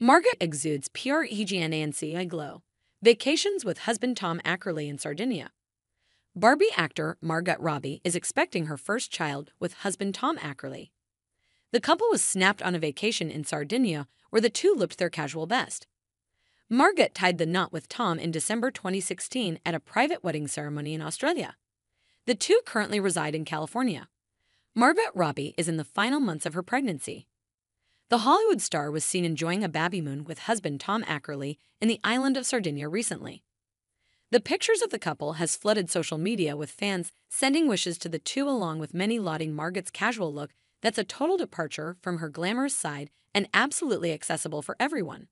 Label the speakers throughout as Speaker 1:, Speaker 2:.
Speaker 1: Margot exudes pure EGNANCI glow. Vacations with husband Tom Ackerley in Sardinia. Barbie actor Margot Robbie is expecting her first child with husband Tom Ackerley. The couple was snapped on a vacation in Sardinia where the two looked their casual best. Margot tied the knot with Tom in December 2016 at a private wedding ceremony in Australia. The two currently reside in California. Margot Robbie is in the final months of her pregnancy. The Hollywood star was seen enjoying a baby moon with husband Tom Ackerley in the island of Sardinia recently. The pictures of the couple has flooded social media with fans sending wishes to the two along with many lauding Margot's casual look that's a total departure from her glamorous side and absolutely accessible for everyone.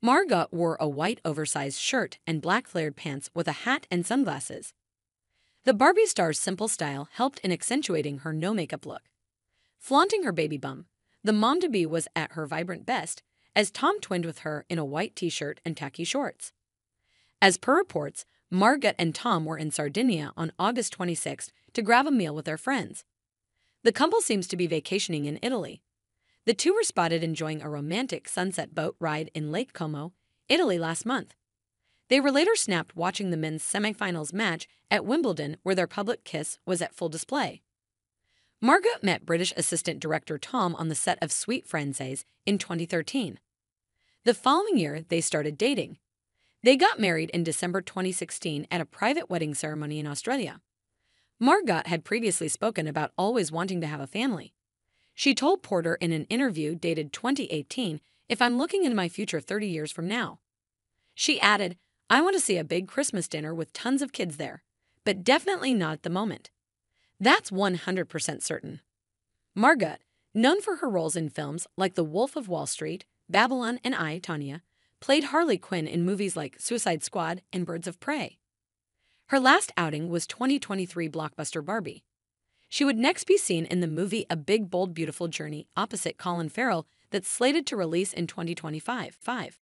Speaker 1: Margot wore a white oversized shirt and black flared pants with a hat and sunglasses. The Barbie star's simple style helped in accentuating her no makeup look. Flaunting her baby bump, the mom to be was at her vibrant best as Tom twinned with her in a white t shirt and tacky shorts. As per reports, Margot and Tom were in Sardinia on August 26th to grab a meal with their friends. The couple seems to be vacationing in Italy. The two were spotted enjoying a romantic sunset boat ride in Lake Como, Italy last month. They were later snapped watching the men's semifinals match at Wimbledon, where their public kiss was at full display. Margot met British assistant director Tom on the set of Suite Française in 2013. The following year, they started dating. They got married in December 2016 at a private wedding ceremony in Australia. Margot had previously spoken about always wanting to have a family. She told Porter in an interview dated 2018 if I'm looking into my future 30 years from now. She added, I want to see a big Christmas dinner with tons of kids there, but definitely not at the moment. That's 100% certain. Margot, known for her roles in films like The Wolf of Wall Street, Babylon, and I, Tonya, played Harley Quinn in movies like Suicide Squad and Birds of Prey. Her last outing was 2023 blockbuster Barbie. She would next be seen in the movie A Big Bold Beautiful Journey opposite Colin Farrell that's slated to release in 2025. 5.